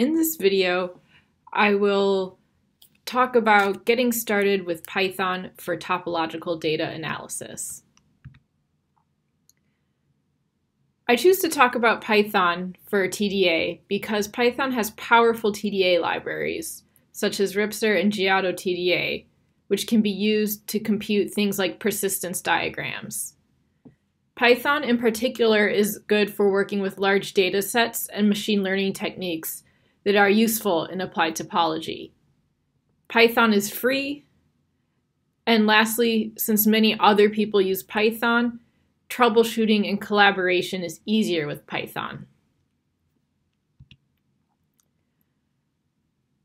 In this video, I will talk about getting started with Python for topological data analysis. I choose to talk about Python for TDA because Python has powerful TDA libraries, such as Ripser and Giotto TDA, which can be used to compute things like persistence diagrams. Python in particular is good for working with large data sets and machine learning techniques that are useful in applied topology. Python is free. And lastly, since many other people use Python, troubleshooting and collaboration is easier with Python.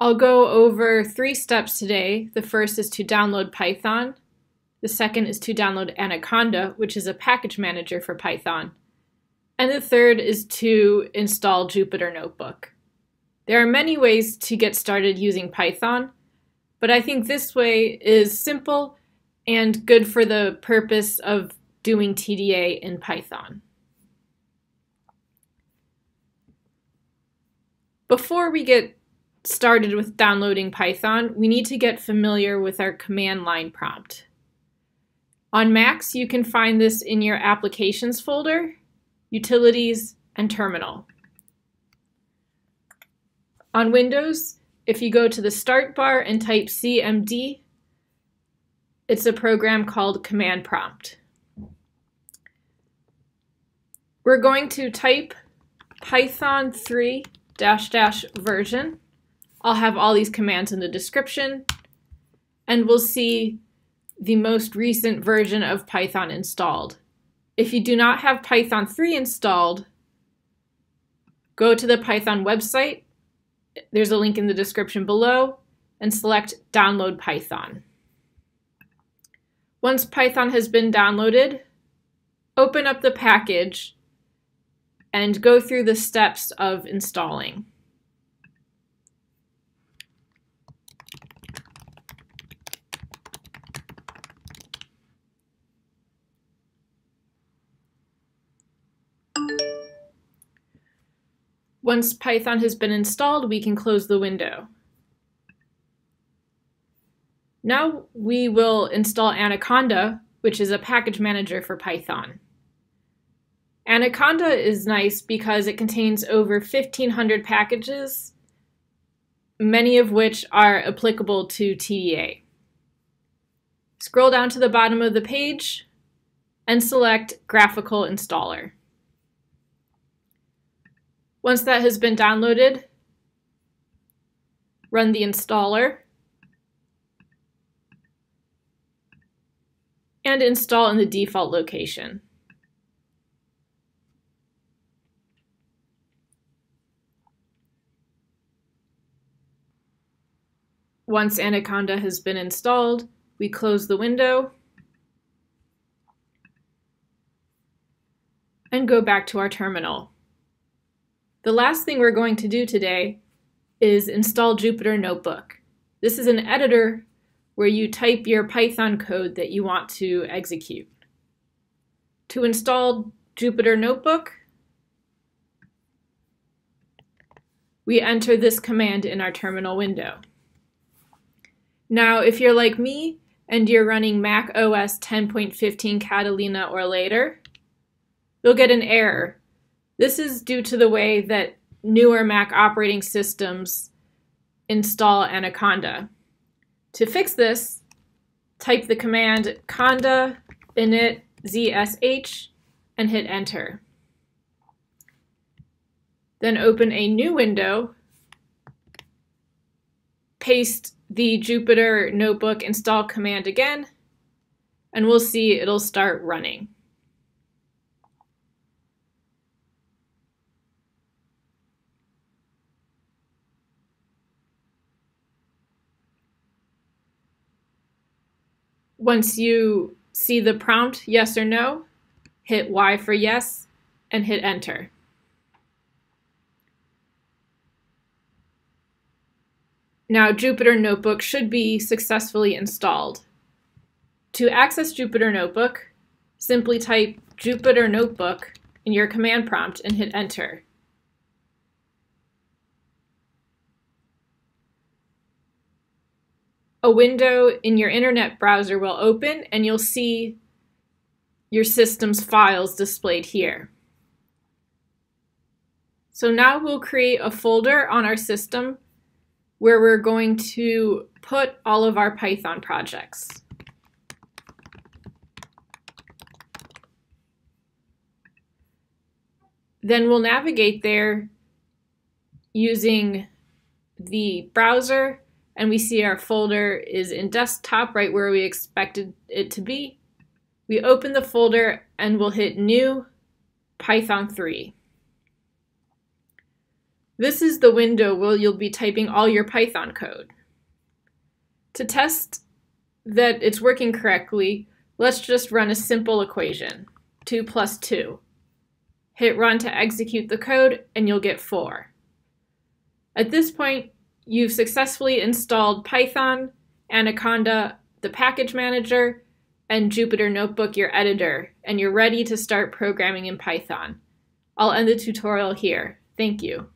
I'll go over three steps today. The first is to download Python. The second is to download Anaconda, which is a package manager for Python. And the third is to install Jupyter Notebook. There are many ways to get started using Python, but I think this way is simple and good for the purpose of doing TDA in Python. Before we get started with downloading Python, we need to get familiar with our command line prompt. On Macs, you can find this in your Applications folder, Utilities, and Terminal. On Windows, if you go to the start bar and type CMD, it's a program called Command Prompt. We're going to type Python 3 dash dash version. I'll have all these commands in the description, and we'll see the most recent version of Python installed. If you do not have Python 3 installed, go to the Python website there's a link in the description below, and select Download Python. Once Python has been downloaded, open up the package and go through the steps of installing. Once Python has been installed, we can close the window. Now we will install Anaconda, which is a package manager for Python. Anaconda is nice because it contains over 1,500 packages, many of which are applicable to TDA. Scroll down to the bottom of the page and select Graphical Installer. Once that has been downloaded, run the installer and install in the default location. Once Anaconda has been installed, we close the window and go back to our terminal. The last thing we're going to do today is install Jupyter Notebook. This is an editor where you type your Python code that you want to execute. To install Jupyter Notebook, we enter this command in our terminal window. Now, if you're like me and you're running Mac OS 10.15 Catalina or later, you'll get an error this is due to the way that newer Mac operating systems install Anaconda. To fix this, type the command conda init zsh and hit enter. Then open a new window, paste the Jupyter Notebook install command again, and we'll see it'll start running. Once you see the prompt, yes or no, hit Y for yes and hit enter. Now Jupyter Notebook should be successfully installed. To access Jupyter Notebook, simply type Jupyter Notebook in your command prompt and hit enter. A window in your internet browser will open and you'll see your system's files displayed here. So now we'll create a folder on our system where we're going to put all of our Python projects. Then we'll navigate there using the browser and we see our folder is in desktop right where we expected it to be. We open the folder and we'll hit new Python 3. This is the window where you'll be typing all your Python code. To test that it's working correctly, let's just run a simple equation, 2 plus 2. Hit run to execute the code and you'll get 4. At this point, you've successfully installed Python, Anaconda, the package manager, and Jupyter Notebook, your editor, and you're ready to start programming in Python. I'll end the tutorial here. Thank you.